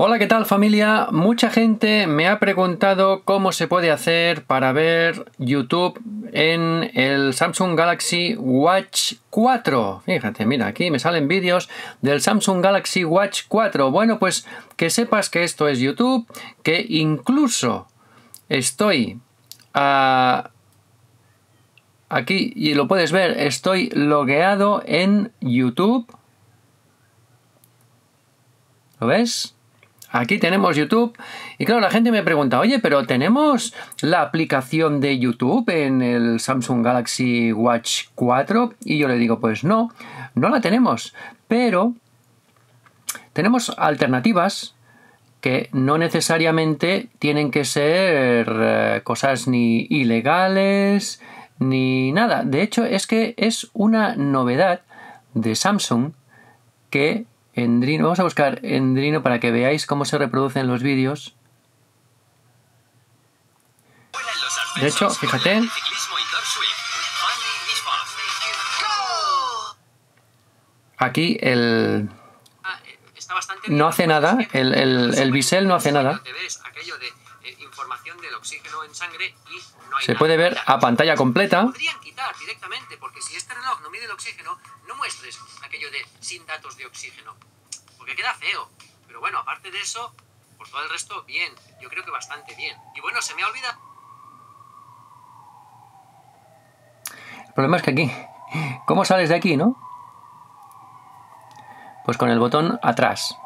Hola, ¿qué tal familia? Mucha gente me ha preguntado cómo se puede hacer para ver YouTube en el Samsung Galaxy Watch 4. Fíjate, mira, aquí me salen vídeos del Samsung Galaxy Watch 4. Bueno, pues que sepas que esto es YouTube, que incluso estoy ah, aquí y lo puedes ver, estoy logueado en YouTube. ¿Lo ves? Aquí tenemos YouTube y claro, la gente me pregunta, oye, pero ¿tenemos la aplicación de YouTube en el Samsung Galaxy Watch 4? Y yo le digo, pues no, no la tenemos, pero tenemos alternativas que no necesariamente tienen que ser eh, cosas ni ilegales ni nada. De hecho, es que es una novedad de Samsung que Endrino. Vamos a buscar Endrino para que veáis cómo se reproducen los vídeos. De hecho, fíjate. Aquí el... No hace nada, el, el, bisel no hace nada. Se puede ver a pantalla completa. Podrían quitar directamente, porque si este reloj no mide el oxígeno, no muestres aquello de sin datos de oxígeno que queda feo. Pero bueno, aparte de eso, por todo el resto, bien. Yo creo que bastante bien. Y bueno, se me ha olvidado... El problema es que aquí... ¿Cómo sales de aquí, no? Pues con el botón atrás.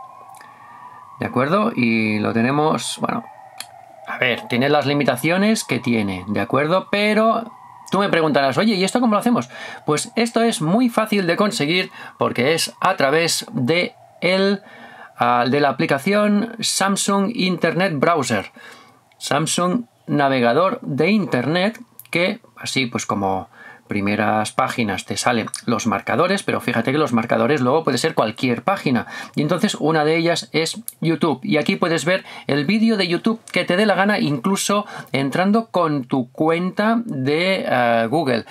¿De acuerdo? Y lo tenemos, bueno, tiene las limitaciones que tiene, ¿de acuerdo? Pero tú me preguntarás, oye, ¿y esto cómo lo hacemos? Pues esto es muy fácil de conseguir porque es a través de el ah, de la aplicación Samsung Internet Browser. Samsung navegador de Internet que así pues como primeras páginas te salen los marcadores, pero fíjate que los marcadores luego puede ser cualquier página. Y entonces una de ellas es YouTube. Y aquí puedes ver el vídeo de YouTube que te dé la gana, incluso entrando con tu cuenta de ah, Google.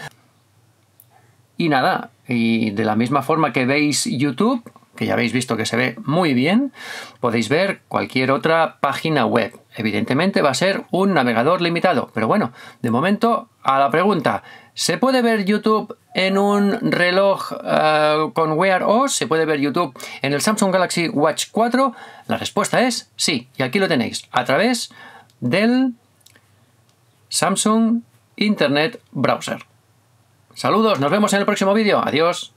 Y nada, y de la misma forma que veis YouTube, que ya habéis visto que se ve muy bien, podéis ver cualquier otra página web. Evidentemente va a ser un navegador limitado, pero bueno, de momento a la pregunta, ¿se puede ver YouTube en un reloj eh, con Wear OS? ¿Se puede ver YouTube en el Samsung Galaxy Watch 4? La respuesta es sí, y aquí lo tenéis, a través del Samsung Internet Browser. Saludos, nos vemos en el próximo vídeo. Adiós.